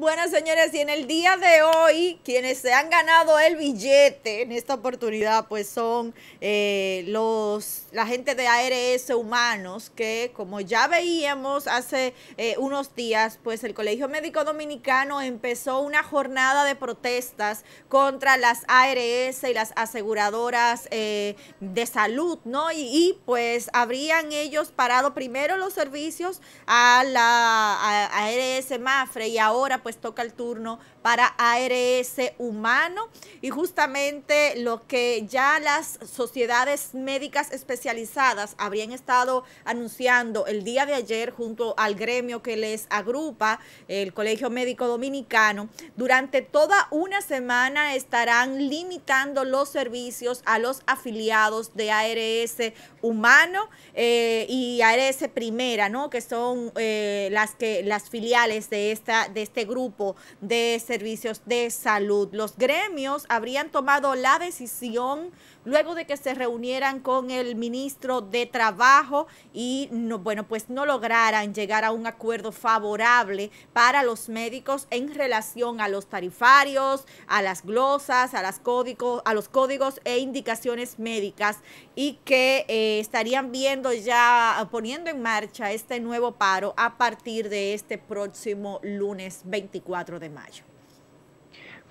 Bueno, señores, y en el día de hoy, quienes se han ganado el billete en esta oportunidad, pues son eh, los la gente de ARS Humanos, que como ya veíamos hace eh, unos días, pues el Colegio Médico Dominicano empezó una jornada de protestas contra las ARS y las aseguradoras eh, de salud, ¿no? Y, pues habrían ellos parado primero los servicios a la a ARS Mafre y ahora pues pues toca el turno para ARS humano y justamente lo que ya las sociedades médicas especializadas habrían estado anunciando el día de ayer junto al gremio que les agrupa, el Colegio Médico Dominicano, durante toda una semana estarán limitando los servicios a los afiliados de ARS humano eh, y ARS primera, ¿no? Que son eh, las que las filiales de esta de este grupo de servicios de salud. Los gremios habrían tomado la decisión luego de que se reunieran con el ministro de Trabajo y no, bueno, pues no lograran llegar a un acuerdo favorable para los médicos en relación a los tarifarios, a las glosas, a, las códigos, a los códigos e indicaciones médicas y que eh, estarían viendo ya, poniendo en marcha este nuevo paro a partir de este próximo lunes 24 de mayo.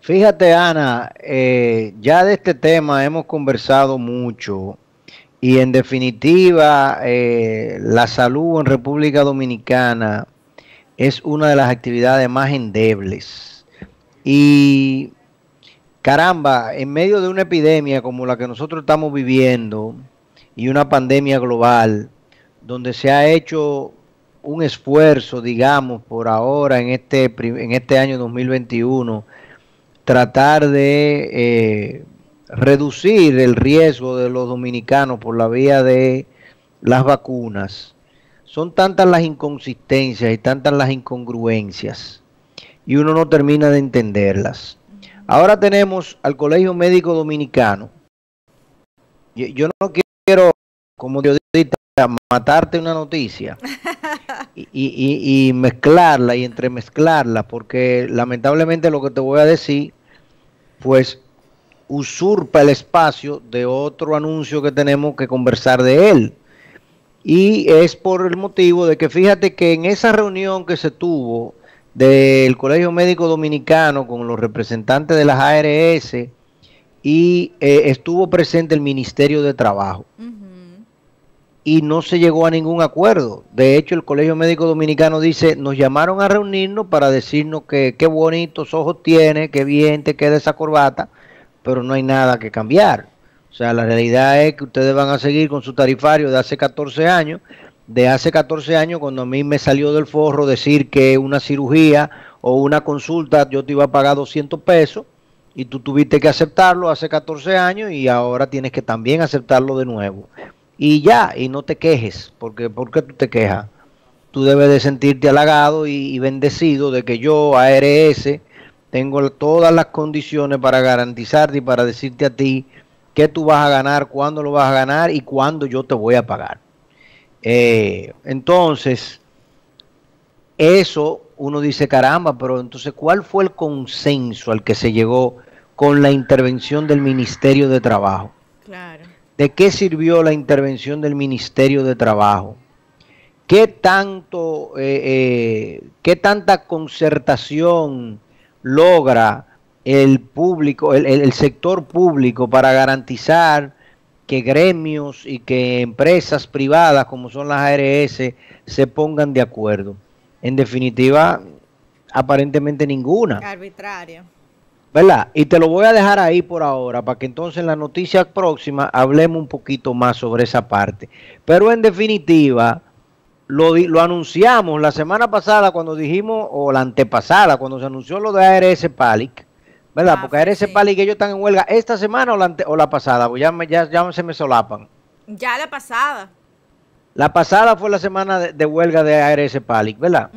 Fíjate, Ana, eh, ya de este tema hemos conversado mucho y en definitiva eh, la salud en República Dominicana es una de las actividades más endebles. Y caramba, en medio de una epidemia como la que nosotros estamos viviendo y una pandemia global, donde se ha hecho un esfuerzo, digamos, por ahora en este, en este año 2021, tratar de eh, reducir el riesgo de los dominicanos por la vía de las vacunas. Son tantas las inconsistencias y tantas las incongruencias y uno no termina de entenderlas. Ahora tenemos al Colegio Médico Dominicano. Yo no quiero, como digo, matarte una noticia y, y, mezclarla y entremezclarla, porque lamentablemente lo que te voy a decir pues usurpa el espacio de otro anuncio que tenemos que conversar de él. Y es por el motivo de que fíjate que en esa reunión que se tuvo del Colegio Médico Dominicano con los representantes de las ARS y eh, estuvo presente el Ministerio de Trabajo. Y no se llegó a ningún acuerdo. De hecho, el Colegio Médico Dominicano dice, nos llamaron a reunirnos para decirnos que qué bonitos ojos tiene, qué bien te queda esa corbata, pero no hay nada que cambiar. O sea, la realidad es que ustedes van a seguir con su tarifario de hace 14 años. De hace 14 años, cuando a mí me salió del forro decir que una cirugía o una consulta yo te iba a pagar 200 pesos y tú tuviste que aceptarlo hace 14 años y ahora tienes que también aceptarlo de nuevo y ya, y no te quejes, porque ¿por qué tú te quejas? Tú debes de sentirte halagado y, bendecido de que yo, ARS, tengo todas las condiciones para garantizarte y para decirte a ti qué tú vas a ganar, cuándo lo vas a ganar y cuándo yo te voy a pagar. Eh, entonces, eso uno dice, caramba, pero entonces, ¿cuál fue el consenso al que se llegó con la intervención del Ministerio de Trabajo? ¿De qué sirvió la intervención del Ministerio de Trabajo? ¿Qué tanto, eh, eh, qué tanta concertación logra el público, el, sector público para garantizar que gremios y que empresas privadas como son las ARS se pongan de acuerdo? En definitiva, aparentemente ninguna. ¿Verdad? Y te lo voy a dejar ahí por ahora, para que entonces en la noticia próxima hablemos un poquito más sobre esa parte. Pero en definitiva, lo, lo anunciamos la semana pasada cuando dijimos, o la antepasada, cuando se anunció lo de ARS Palic, ¿verdad? Ah, Porque ARS Palic ellos están en huelga esta semana o la, o la pasada, pues ya, ya, ya, se me solapan. Ya la pasada. La pasada fue la semana de, huelga de ARS Palic, ¿verdad?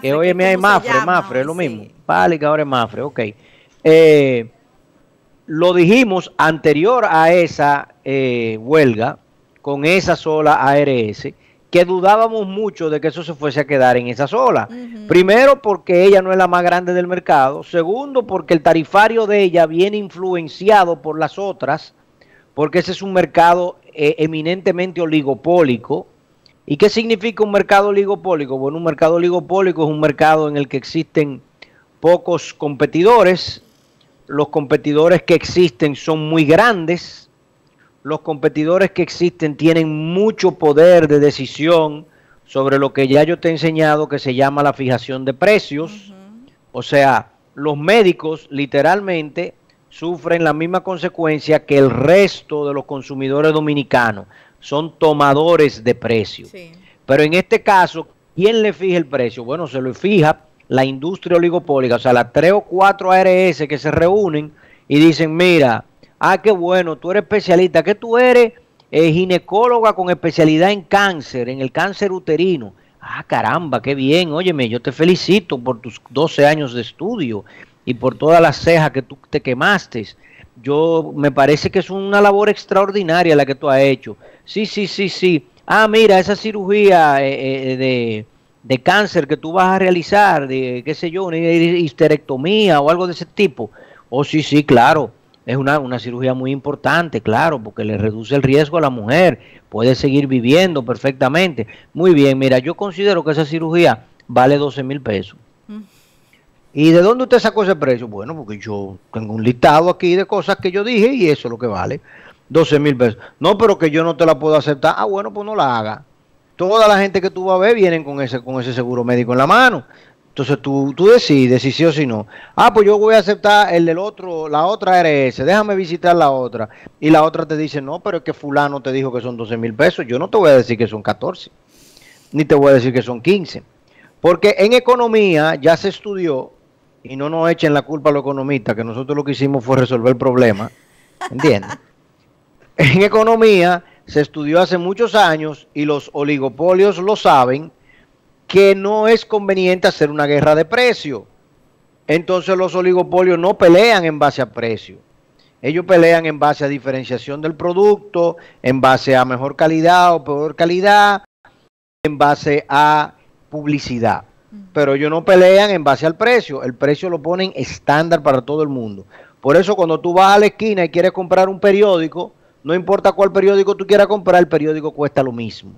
que hoy me hay Mafre, Mafre, es lo mismo. Palic ahora es Mafre, ok. Eh, lo dijimos anterior a esa eh, huelga, con esa sola ARS, que dudábamos mucho de que eso se fuese a quedar en esa sola. Primero, porque ella no es la más grande del mercado. Segundo, porque el tarifario de ella viene influenciado por las otras, porque ese es un mercado eh, eminentemente oligopólico. ¿Y qué significa un mercado oligopólico? Bueno, un mercado oligopólico es un mercado en el que existen pocos competidores. Los competidores que existen son muy grandes los competidores que existen tienen mucho poder de decisión sobre lo que ya yo te he enseñado que se llama la fijación de precios. O sea, los médicos literalmente sufren la misma consecuencia que el resto de los consumidores dominicanos. Son tomadores de precios. Pero en este caso, ¿quién le fija el precio? Bueno, se lo fija la industria oligopólica, o sea, las tres o cuatro ARS que se reúnen y dicen, mira, Ah, qué bueno, tú eres especialista. ¿Qué tú eres? Eh, ginecóloga con especialidad en cáncer, en el cáncer uterino. Ah, caramba, qué bien. Óyeme, yo te felicito por tus 12 años de estudio y por todas las cejas que tú te quemaste. Yo me parece que es una labor extraordinaria la que tú has hecho. Sí, sí, sí, sí. Ah, mira, esa cirugía eh, eh, de, de, cáncer que tú vas a realizar, de qué sé yo, una histerectomía o algo de ese tipo. Oh, sí, sí, claro es una, una, cirugía muy importante, claro, porque le reduce el riesgo a la mujer, puede seguir viviendo perfectamente. Muy bien, mira, yo considero que esa cirugía vale 12 mil pesos. Mm. ¿Y de dónde usted sacó ese precio? Bueno, porque yo tengo un listado aquí de cosas que yo dije y eso es lo que vale. 12 mil pesos. No, pero que yo no te la puedo aceptar. Ah, bueno, pues no la haga. Toda la gente que tú vas a ver vienen con ese, con ese seguro médico en la mano. Entonces tú, tú decides si sí o si no. Ah, pues yo voy a aceptar el del otro, la otra RS, déjame visitar la otra. Y la otra te dice, no, pero es que fulano te dijo que son 12 mil pesos. Yo no te voy a decir que son 14, ni te voy a decir que son 15. Porque en economía ya se estudió, y no nos echen la culpa a los economistas, que nosotros lo que hicimos fue resolver el problema. ¿Entiendes? en economía se estudió hace muchos años y los oligopolios lo saben que no es conveniente hacer una guerra de precio. Entonces los oligopolios no pelean en base a precio. Ellos pelean en base a diferenciación del producto, en base a mejor calidad o peor calidad, en base a publicidad. Pero ellos no pelean en base al precio. El precio lo ponen estándar para todo el mundo. Por eso cuando tú vas a la esquina y quieres comprar un periódico, no importa cuál periódico tú quieras comprar, el periódico cuesta lo mismo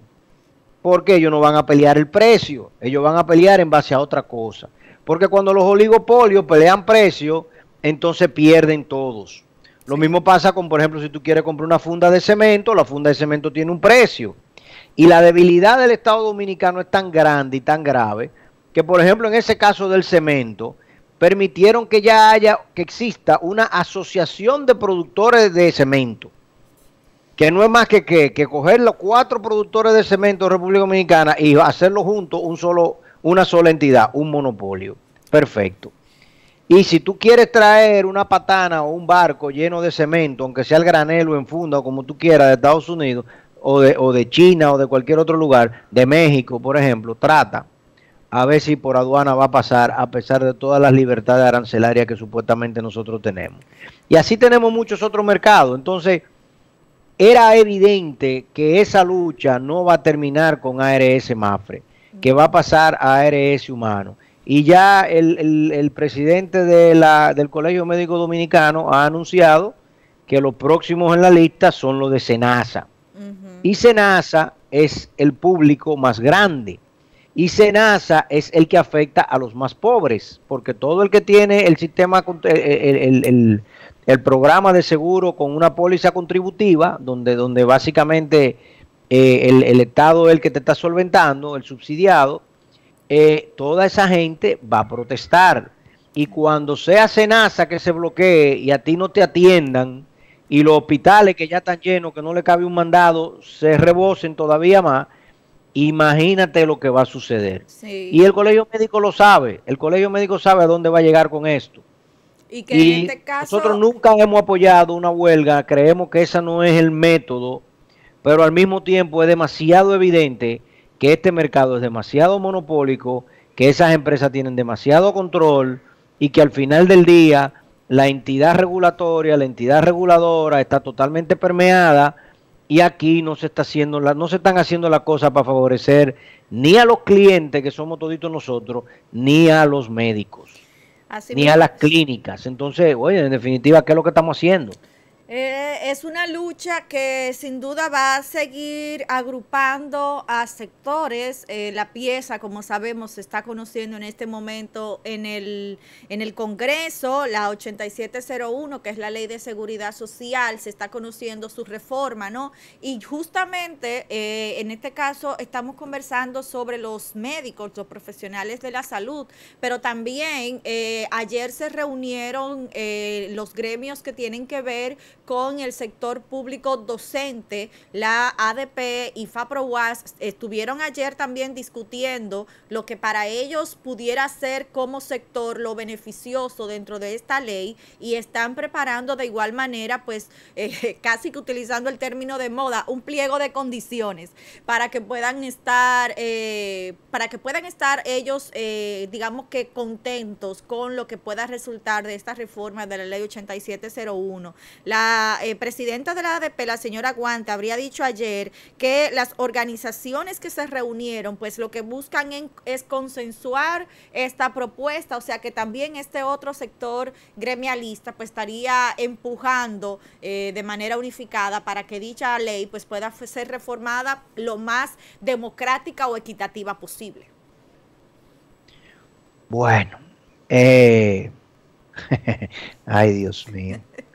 porque ellos no van a pelear el precio, ellos van a pelear en base a otra cosa. Porque cuando los oligopolios pelean precio, entonces pierden todos. Lo mismo pasa con, por ejemplo, si tú quieres comprar una funda de cemento, la funda de cemento tiene un precio. Y la debilidad del Estado Dominicano es tan grande y tan grave que, por ejemplo, en ese caso del cemento, permitieron que ya haya, que exista una asociación de productores de cemento que no es más que, que, coger los cuatro productores de cemento de República Dominicana y hacerlo juntos un solo, una sola entidad, un monopolio. Perfecto. Y si tú quieres traer una patana o un barco lleno de cemento, aunque sea el granelo en funda o como tú quieras de Estados Unidos o de, o de China o de cualquier otro lugar, de México, por ejemplo, trata a ver si por aduana va a pasar a pesar de todas las libertades arancelarias que supuestamente nosotros tenemos. Y así tenemos muchos otros mercados. Entonces, era evidente que esa lucha no va a terminar con ARS Mafre, que va a pasar a ARS Humano. Y ya el, presidente de la, del Colegio Médico Dominicano ha anunciado que los próximos en la lista son los de Senasa. Y Senasa es el público más grande. Y Senasa es el que afecta a los más pobres, porque todo el que tiene el sistema, el, el programa de seguro con una póliza contributiva, donde, donde básicamente eh, el, Estado es el que te está solventando, el subsidiado, eh, toda esa gente va a protestar. Y cuando sea Senasa que se bloquee y a ti no te atiendan, y los hospitales que ya están llenos, que no le cabe un mandado, se rebosen todavía más, imagínate lo que va a suceder. Y el colegio médico lo sabe, el colegio médico sabe a dónde va a llegar con esto. Y que en este caso... Nosotros nunca hemos apoyado una huelga, creemos que ese no es el método, pero al mismo tiempo es demasiado evidente que este mercado es demasiado monopólico, que esas empresas tienen demasiado control y que al final del día la entidad regulatoria, la entidad reguladora está totalmente permeada y aquí no se está haciendo la, no se están haciendo las cosas para favorecer ni a los clientes que somos toditos nosotros, ni a los médicos, ni a las clínicas. Entonces, oye, en definitiva, ¿qué es lo que estamos haciendo? Eh, es una lucha que sin duda va a seguir agrupando a sectores. Eh, la pieza, como sabemos, se está conociendo en este momento en el, en el Congreso, la 8701, que es la ley de seguridad social, se está conociendo su reforma, ¿no? Y justamente eh, en este caso estamos conversando sobre los médicos, los profesionales de la salud, pero también ayer se reunieron los gremios que tienen que ver con el sector público docente, la ADP y FAPROWAS estuvieron ayer también discutiendo lo que para ellos pudiera ser como sector lo beneficioso dentro de esta ley y están preparando de igual manera, pues eh, casi que utilizando el término de moda, un pliego de condiciones para que puedan estar, eh, para que puedan estar ellos, eh, digamos que contentos con lo que pueda resultar de esta reforma de la ley 8701. La eh, presidenta de la ADP, la señora Guanta, habría dicho ayer que las organizaciones que se reunieron, pues lo que buscan es consensuar esta propuesta, o sea que también este otro sector gremialista pues estaría empujando eh, de manera unificada para que dicha ley pues pueda ser reformada lo más democrática o equitativa posible. Bueno, eh, ay Dios mío.